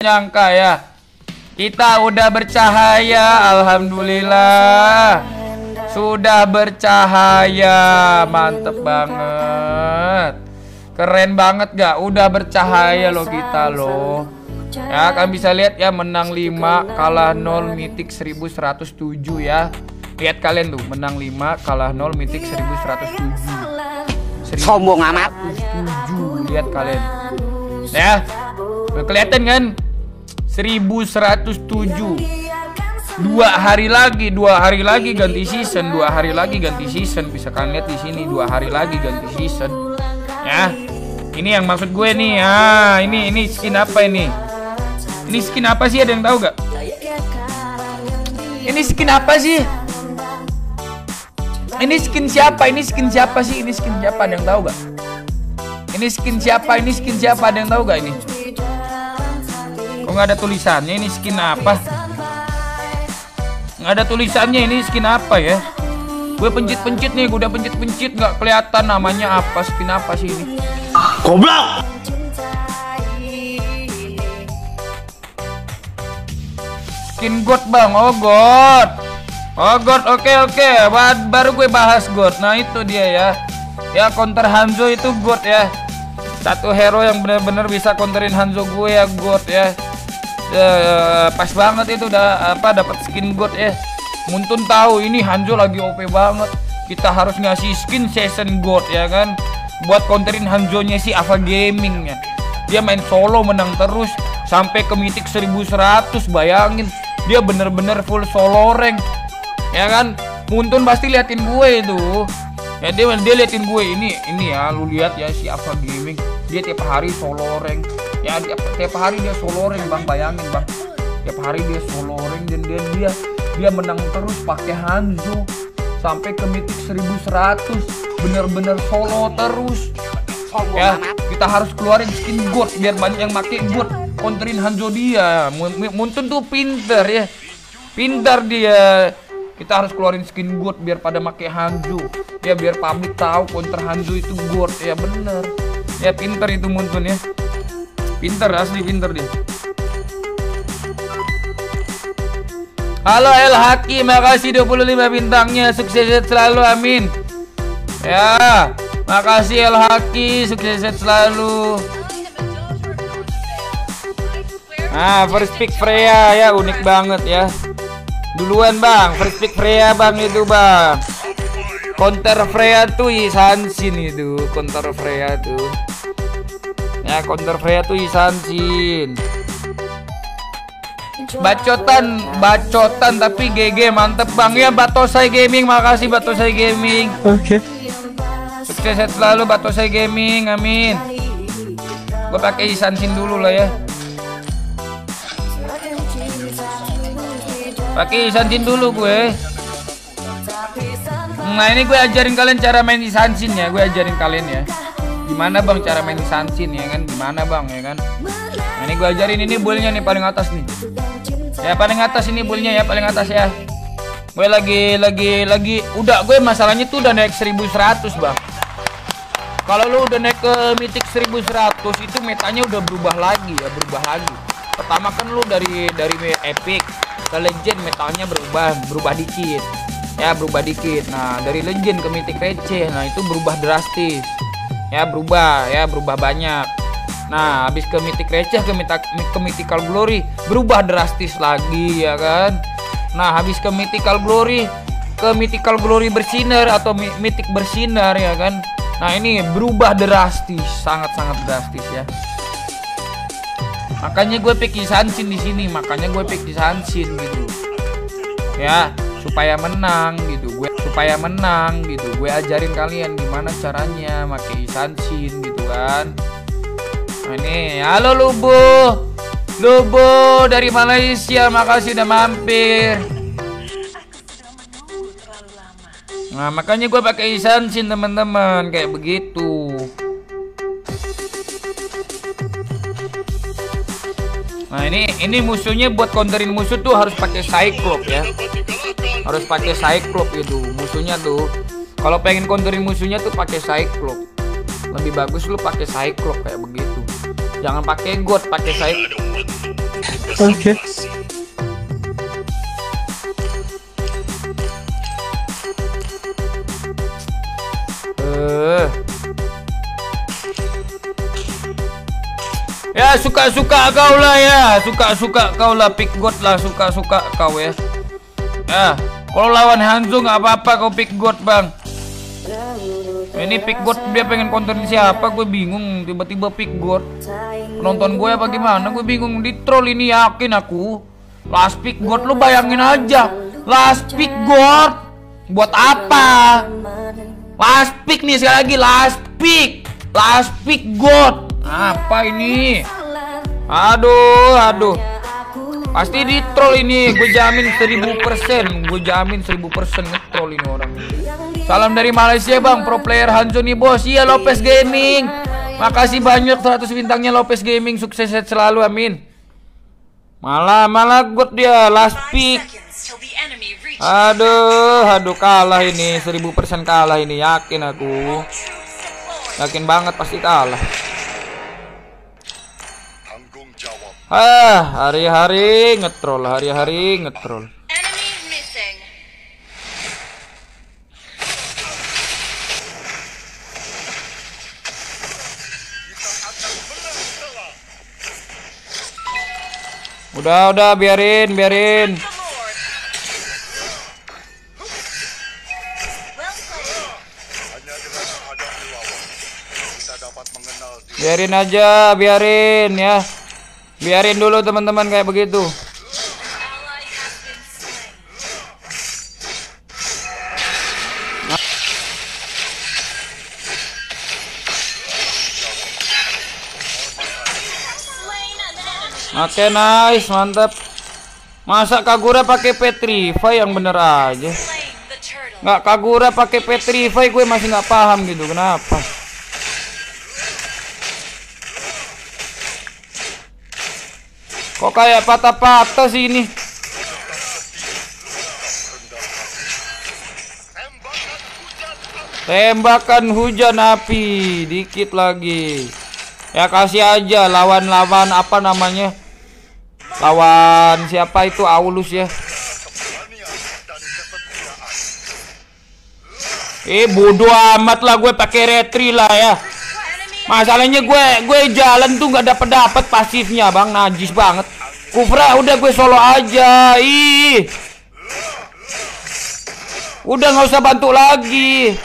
nyangka ya. Kita udah bercahaya alhamdulillah. Sudah bercahaya mantep banget. Keren banget gak? Udah bercahaya loh kita loh. Ya kalian bisa lihat ya menang 5 kalah 0 mitik 1107 ya. Lihat kalian tuh menang 5 kalah 0 mitik 1107 sombong amat. 7 lihat kalian. Ya kelihatan kan 1107 dua hari lagi dua hari lagi ganti season dua hari lagi ganti season. Bisa kalian lihat di sini dua hari lagi ganti season. Ya ini yang maksud gue nih. Ah ini ini skin apa ini? Ini skin apa sih? Ada yang tahu gak ini skin apa sih? Ini skin siapa? Ini skin siapa sih? Ini skin siapa? Ada yang tahu gak ini skin siapa? Ini skin siapa? Ada yang tahu gak ini Kok nggak ada tulisannya ini skin apa? Nggak ada tulisannya ini skin apa ya? Gue pencit-pencit nih, gue udah pencit-pencit nggak kelihatan namanya apa skin apa sih ini? goblok Skin God bang, oh God, oh God, oke oke, Ba- baru gue bahas God. Nah itu dia ya, ya counter Hanzo itu God ya. Satu hero yang benar-benar bisa counterin Hanzo gue ya God ya. Ya, pas banget itu udah apa dapat skin God ya. Muntun tahu ini Hanzo lagi OP banget. Kita harus ngasih skin season God ya kan. Buat counterin Hanzo-nya si Ava Gaming ya. Dia main solo menang terus sampai ke mitik 1100 bayangin. Dia bener-bener full solo rank. Ya kan? Muntun pasti liatin gue itu. Ya dia dia liatin gue ini ini ya lu lihat ya si Ava Gaming dia tiap hari solo rank ya tiap, tiap hari dia solo rank bang. Bayangin bang. Tiap hari dia solo rank dan dia dia dia menang terus pakai Hanzo. Sampai ke mitik 1100 bener-bener solo terus. Ya kita harus keluarin skin god biar banyak yang make god. Counterin Hanzo dia. Mu- mu- Muntun tuh pinter ya. Pintar dia. Kita harus keluarin skin god biar pada make Hanzo. Ya biar publik tahu counter Hanzo itu god. Ya bener. Ya pinter itu Muntun ya pinter asli pinter dia Halo El Haki, makasih 25 bintangnya, sukses selalu, amin. Ya, makasih El Haki, sukses selalu. Nah, first pick Freya ya, unik banget ya. Duluan bang, first pick Freya bang itu bang. Counter Freya tuh Isansin itu, counter Freya tuh. Ya, counter Freya tuh Isansin. Bacotan, bacotan tapi GG mantep bang ya Batosai Gaming, makasih Batosai Gaming. Oke. Sukses selalu Batosai Gaming, amin. Gue pakai Isansin dulu lah ya. Pakai Isansin dulu gue. Nah ini gue ajarin kalian cara main Isansin ya, gue ajarin kalian ya. Gimana bang cara main Isansin ya kan? Gimana bang ya kan? Nah, ini gue ajarin ini bullnya nih paling atas nih. Ya paling atas ini bullnya ya paling atas ya. Gue lagi lagi lagi udah gue masalahnya tuh udah naik 1100 bang. Kalau lu udah naik ke mitik 1100 itu metanya udah berubah lagi ya berubah lagi. Pertama kan lu dari dari epic ke legend metanya berubah berubah dikit ya berubah dikit. Nah dari legend ke mitik receh nah itu berubah drastis ya berubah ya berubah banyak. Nah habis ke mitik receh ke mita, ke mythical glory berubah drastis lagi ya kan. Nah habis ke mythical glory ke mythical glory bersinar atau mi- mythic bersinar ya kan. Nah ini berubah drastis, sangat-sangat drastis ya. Makanya gue pick Isansin di sini, makanya gue pick Isansin gitu. Ya, supaya menang supaya menang gitu. Gue ajarin kalian gimana caranya pakai Isansin gitu kan. Nah, ini, halo Lubu. Lubu dari Malaysia, makasih udah mampir. Nah, makanya gue pakai Isansin teman-teman kayak begitu. Nah, ini ini musuhnya buat counterin musuh tuh harus pakai Cyclops ya. Harus pakai Cyclops itu musuhnya tuh. Kalau pengen counterin musuhnya tuh pakai Cyclops. Lebih bagus lu pakai Cyclops kayak begitu. Jangan pakai God, pakai Cyclops. Oke. Eh. Ya suka-suka kau lah ya, suka-suka kau lah pick god lah, suka-suka kau ya. Ya, kalau lawan Hanzo nggak apa-apa kau pick god bang. Ini pick god dia pengen konten siapa? Gue bingung tiba-tiba pick god. Penonton gue apa gimana? Gue bingung di troll ini yakin aku. Last pick god lu bayangin aja. Last pick god buat apa? Last pick nih sekali lagi last pick. Last pick god. Apa ini? Aduh, aduh. Pasti di troll ini, gue jamin 1000% Gue jamin 1000% nge-troll ini orang. Salam dari Malaysia bang, pro player Hanzo nih bos. Iya Lopez Gaming. Makasih banyak 100 bintangnya Lopez Gaming. Sukses selalu amin. Malah, malah good dia last pick. Aduh, aduh kalah ini. 1000% kalah ini Yakin aku. Yakin banget pasti kalah Ah, hari-hari ngetrol, hari-hari ngetrol. Udah, udah biarin, biarin. Biarin aja, biarin ya. Biarin dulu teman-teman kayak begitu. Oke, nice, mantap. Masa Kagura pakai Petrify yang bener aja. Nggak Kagura pakai Petrify gue masih nggak paham gitu. Kenapa? Kok kayak patah-patah sih ini? Tembakan hujan api dikit lagi. Ya kasih aja lawan-lawan apa namanya? Lawan siapa itu Aulus ya? Eh bodoh amat lah gue pakai retri lah ya. Masalahnya gue gue jalan tuh nggak dapet dapet pasifnya bang najis banget. Kufra udah gue solo aja. Ih. Udah nggak usah bantu lagi.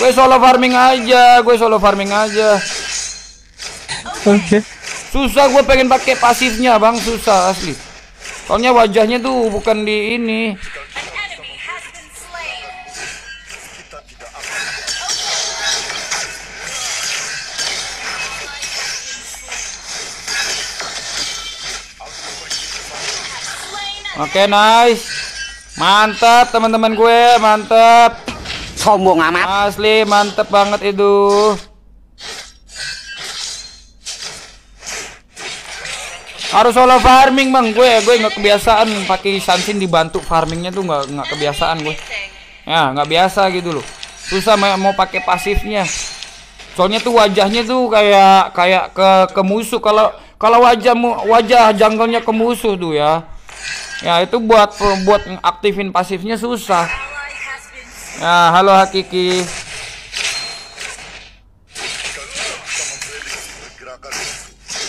Gue solo farming aja, gue solo farming aja. Oke. Susah gue pengen pakai pasifnya bang, susah asli. Soalnya wajahnya tuh bukan di ini. Oke nice, mantap teman-teman gue, mantap. sombong amat Asli mantep banget itu. Harus solo farming bang, gue gue nggak kebiasaan pakai sansin dibantu farmingnya tuh nggak nggak kebiasaan gue. Ya nggak biasa gitu loh. Susah ma- mau pakai pasifnya. Soalnya tuh wajahnya tuh kayak kayak ke ke musuh kalau kalau wajahmu wajah jungle-nya ke musuh tuh ya. Ya itu buat buat aktifin pasifnya susah. Ya, halo Hakiki.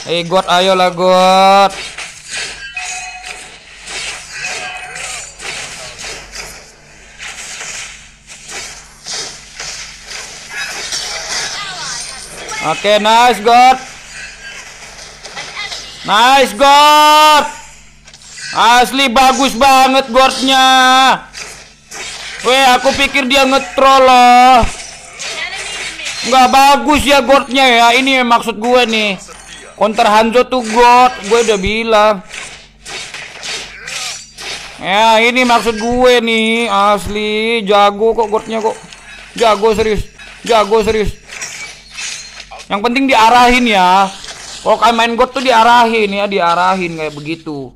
Eh, God, ayolah God. Oke, nice God. Nice God. Asli bagus banget Godnya. Weh, aku pikir dia ngetrol loh. Nggak bagus ya godnya ya. Ini maksud gue nih. Counter Hanzo tuh god. Gue udah bilang. Ya ini maksud gue nih. Asli jago kok godnya kok. Jago serius. Jago serius. Yang penting diarahin ya. Kalau main god tuh diarahin ya. Diarahin kayak begitu.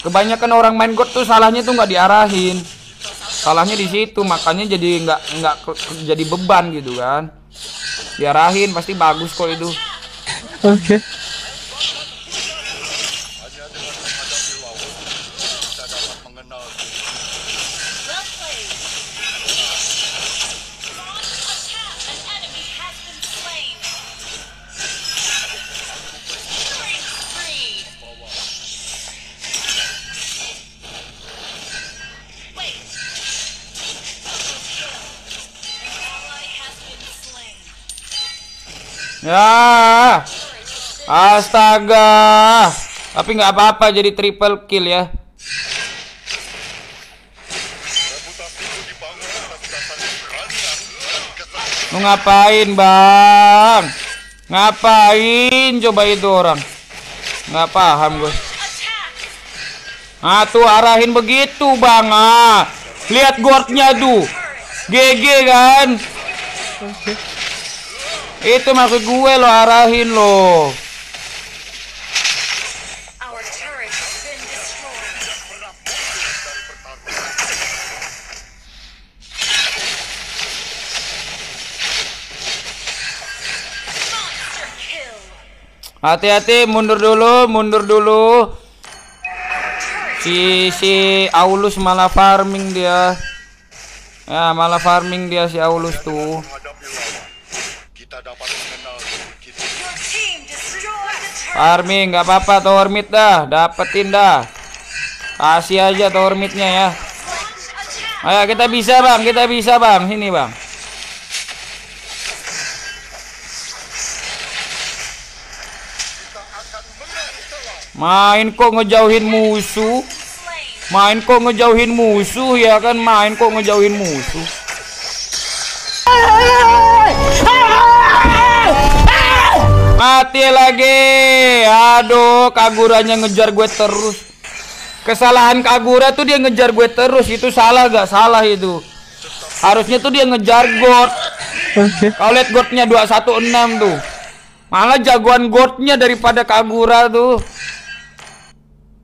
Kebanyakan orang main god tuh salahnya tuh nggak diarahin. Salahnya di situ makanya jadi nggak nggak jadi beban gitu kan. Diarahin pasti bagus kok itu. Hanya Ya. Astaga. Tapi nggak apa-apa jadi triple kill ya. Lu ngapain, Bang? Ngapain coba itu orang? Nggak paham gue. Ah tuh arahin begitu, Bang. Ah. Lihat gordnya tuh. GG kan? Itu maksud gue lo arahin lo. Hati-hati, mundur dulu, mundur dulu. Si si Aulus malah farming dia. Ya, malah farming dia si Aulus tuh. Menghadapi lawan, kita dapat mengenal diri kita. Your team Farming nggak apa-apa tower mid dah, dapetin dah. Kasih aja tower midnya ya. Ayo kita bisa bang, kita bisa bang, sini bang. Main kok ngejauhin musuh, main kok ngejauhin musuh ya kan, main kok ngejauhin musuh. Mati lagi, aduh kagurannya ngejar gue terus. Kesalahan Kagura tuh dia ngejar gue terus itu salah gak salah itu. Harusnya tuh dia ngejar God. Kau lihat Godnya 216 tuh. Malah jagoan Godnya daripada Kagura tuh.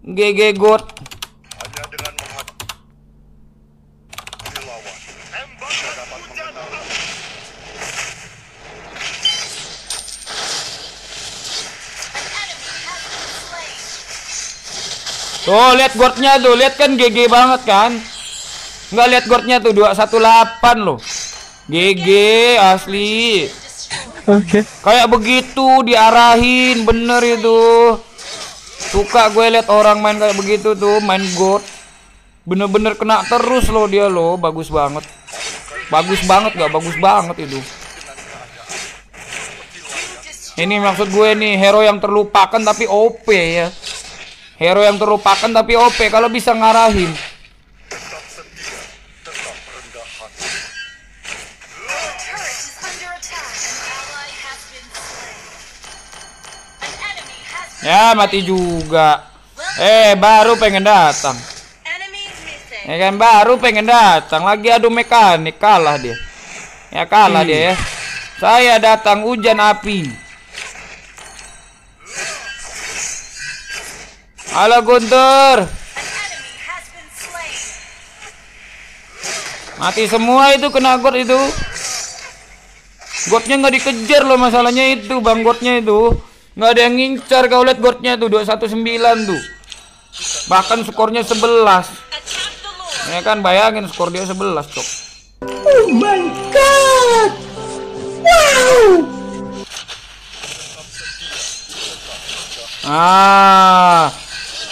GG God. Tuh lihat Godnya tuh, lihat kan GG banget kan? Nggak lihat Godnya tuh 218 loh. GG asli. Destroyed. Kayak begitu diarahin bener itu. Suka gue lihat orang main kayak begitu tuh, main god. Bener-bener kena terus loh dia loh, bagus banget. Bagus banget gak? Bagus banget itu. Ini maksud gue nih, hero yang terlupakan tapi OP ya. Hero yang terlupakan tapi OP kalau bisa ngarahin. Ya mati juga. Eh baru pengen datang. Ya kan baru pengen datang lagi adu mekanik kalah dia. Ya kalah dia ya. Saya datang hujan api. Halo Guntur. Mati semua itu kena got itu. Gotnya nggak dikejar loh masalahnya itu bang gotnya itu. Nggak ada yang ngincar kau lihat gotnya tuh 219 tuh. Bahkan skornya 11. Attack the Lord. Ya kan bayangin skor dia 11 cok. Ah,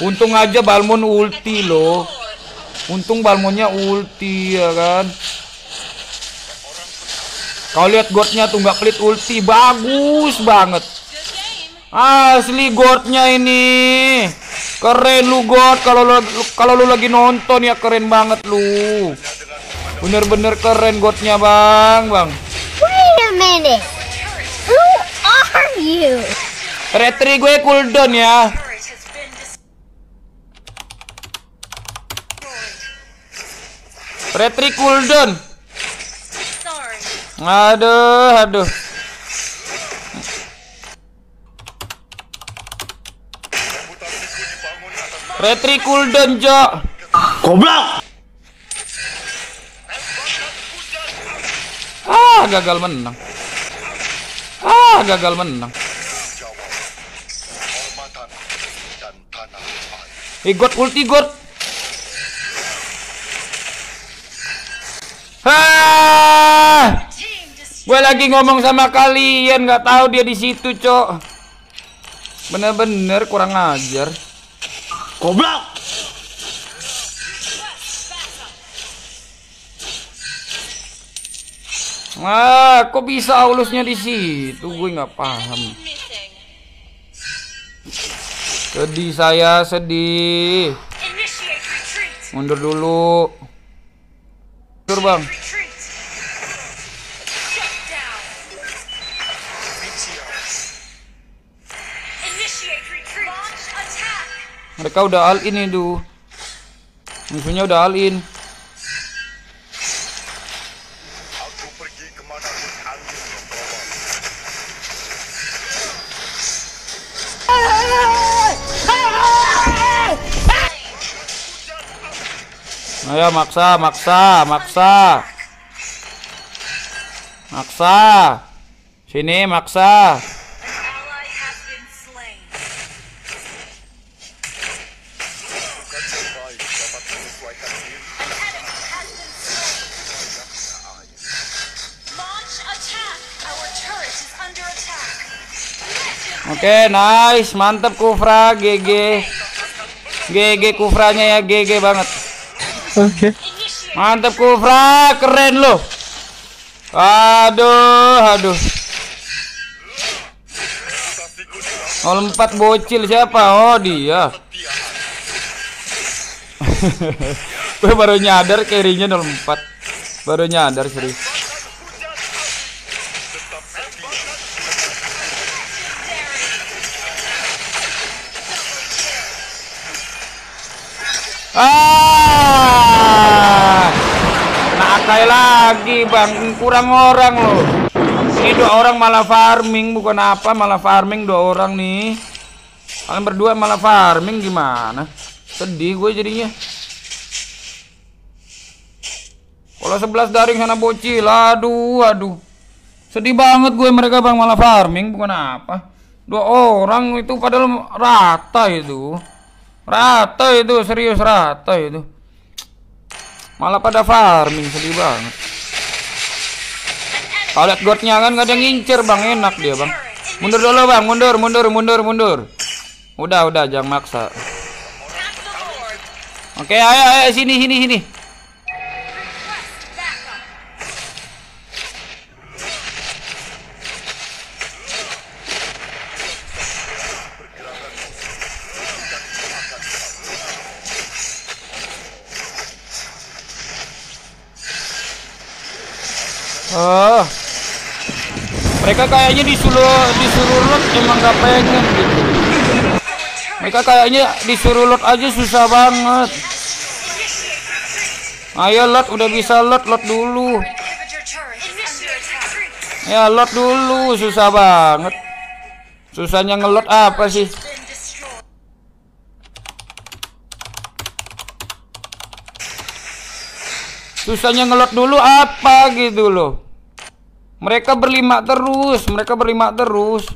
untung aja Balmon ulti loh. Untung Balmonnya ulti ya kan. Kau lihat godnya tuh nggak klik ulti, bagus banget. Asli godnya ini. Keren lu god kalau lu kalau lu lagi nonton ya keren banget lu. Bener-bener keren godnya bang, bang. Wait a minute. Who are you? Retri gue cooldown ya. Retri cooldown. Aduh, aduh. Retri cooldown, Jo. Goblok. Ah, gagal menang. Ah, gagal menang. Igot ulti, God. Gue lagi ngomong sama kalian nggak tahu dia di situ, Cok. Bener-bener kurang ajar. Goblok. Ah, kok bisa aulusnya di situ? Gue nggak paham. Sedih saya, sedih. Mundur dulu. Mundur, Bang. Mereka udah all in itu. Musuhnya udah all in. Ayo maksa, maksa, maksa. Maksa. Sini maksa. Oke, nice. Mantep Kufra, GG. GG Kufranya ya, GG banget. Initiate. Mantep Kufra, keren loh. Aduh, aduh. 04 bocil siapa? Oh, dia. Gue baru nyadar carry-nya 04. Baru nyadar serius. Ah! Nakai lagi bang, kurang orang loh. Ini dua orang malah farming, bukan apa malah farming dua orang nih. Kalian berdua malah farming gimana? Sedih gue jadinya. Kalau 11 daring sana bocil, aduh, aduh. Sedih banget gue mereka bang malah farming, bukan apa. Dua orang itu padahal rata itu. Rata itu, serius rata itu. Malah pada farming, sedih banget. Kalau lihat godnya kan gak ada ngincer bang, enak dia bang. Mundur dulu bang, mundur, mundur, mundur, mundur. Udah, udah, jangan maksa. Oke, ayo, ayo, sini, sini, sini. Oh. Mereka kayaknya disuruh disuruh load emang gak pengen gitu. Mereka kayaknya disuruh load aja susah banget. Ayo load udah bisa load load dulu. Ya load dulu susah banget. Susahnya ngeload apa sih? Susahnya ngeload dulu apa gitu loh. Mereka berlima terus, mereka berlima terus.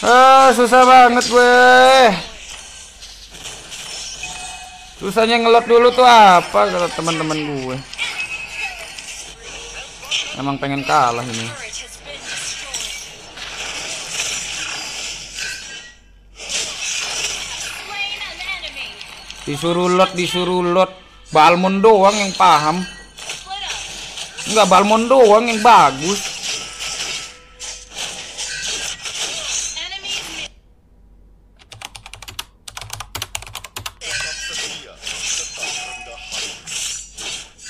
Ah, susah banget gue. Susahnya ngelot dulu tuh apa kata teman-teman gue. Emang pengen kalah ini. Disuruh lot, disuruh lot. Balmon doang yang paham. Enggak Balmon doang yang bagus.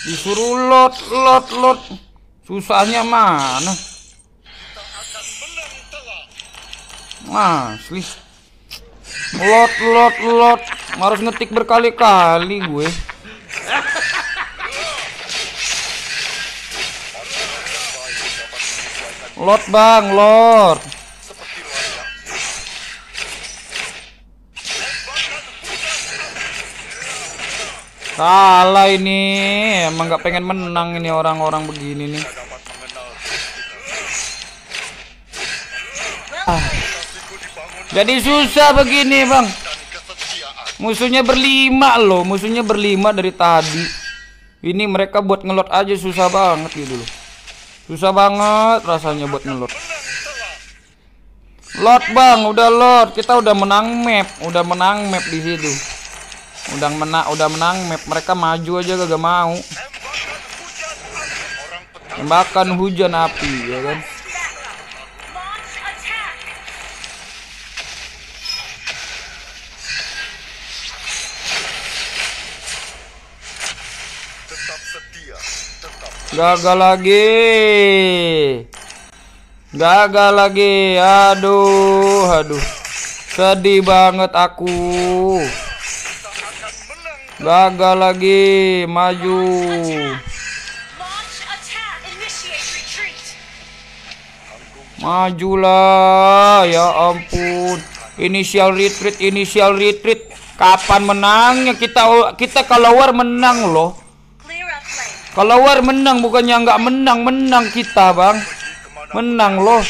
Disuruh lot, lot, lot. Susahnya mana? Asli. Lot, lot, lot. Harus ngetik berkali-kali gue. Lot bang, lot. Salah ini, emang nggak pengen menang ini orang-orang begini nih. mengenal Jadi susah begini bang. Musuhnya berlima loh, musuhnya berlima dari tadi. Ini mereka buat ngelot aja susah banget gitu loh. Susah banget rasanya buat ngelot. Lot bang, udah lot. Kita udah menang map, udah menang map di situ. Udah menang, udah menang map. Mereka maju aja gak mau. Tembakan hujan api, ya kan? Gagal lagi. Gagal lagi. Aduh, aduh. Sedih banget aku. Gagal lagi. Maju. Majulah. Ya ampun. Initial retreat, initial retreat. Kapan menangnya kita kita kalau war menang loh. Kalau war menang bukannya nggak menang, menang kita, Bang. Menang loh.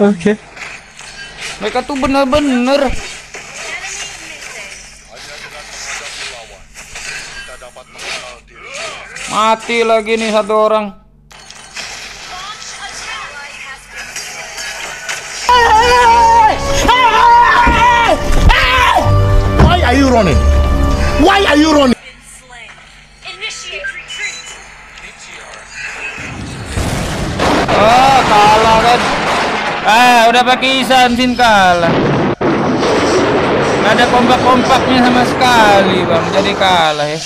Oke. Mereka tuh bener-bener mati lagi nih satu orang. Why are you running? Why are you running? Ah, udah pakai Sansin kalah. Nggak ada kompak-kompaknya sama sekali, Bang. Jadi kalah ya.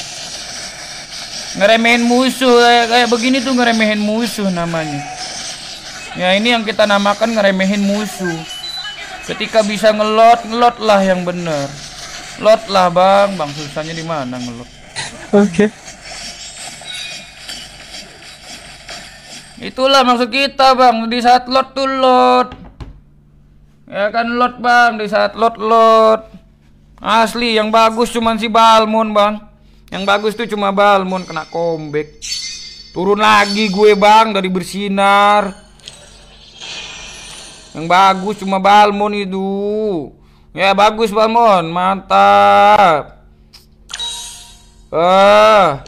Ngeremehin musuh kayak, kayak begini tuh ngeremehin musuh namanya. Ya ini yang kita namakan ngeremehin musuh. Ketika bisa ngelot, ngelot lah yang bener. Lot lah bang, bang susahnya di mana ngelot? Oke. Itulah maksud kita bang di saat lot tuh lot. Ya kan lot bang di saat lot lot. Asli yang bagus cuman si Balmon bang. Yang bagus tuh cuma Balmon kena comeback. Turun lagi gue bang dari bersinar. Yang bagus cuma Balmon itu. Ya bagus Balmon, mantap. Ah.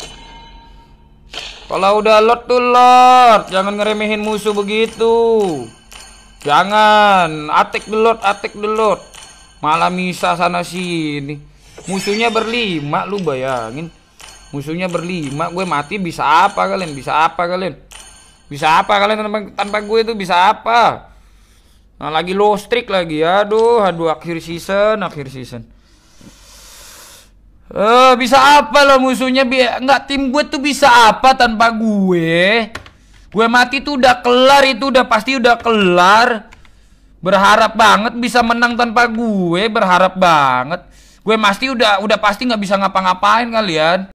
Kalau udah lot tuh lot, jangan ngeremehin musuh begitu. Jangan, atik delot, atik delot. Malah misa sana sini. Musuhnya berlima, lu bayangin. Musuhnya berlima, gue mati bisa apa kalian? Bisa apa kalian? Bisa apa kalian tanpa, tanpa gue itu bisa apa? Nah lagi low streak lagi, aduh, aduh akhir season, akhir season. Eh, bisa apa lo musuhnya? Bi nggak tim gue tuh bisa apa tanpa gue? Gue mati tuh udah kelar itu udah pasti udah kelar. Berharap banget bisa menang tanpa gue, berharap banget. Gue pasti udah udah pasti nggak bisa ngapa-ngapain kalian.